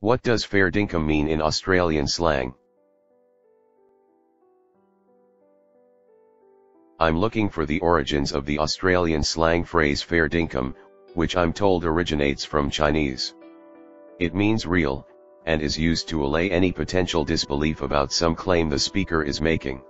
What does fair dinkum mean in Australian slang? I'm looking for the origins of the Australian slang phrase fair dinkum, which I'm told originates from Chinese. It means real, and is used to allay any potential disbelief about some claim the speaker is making.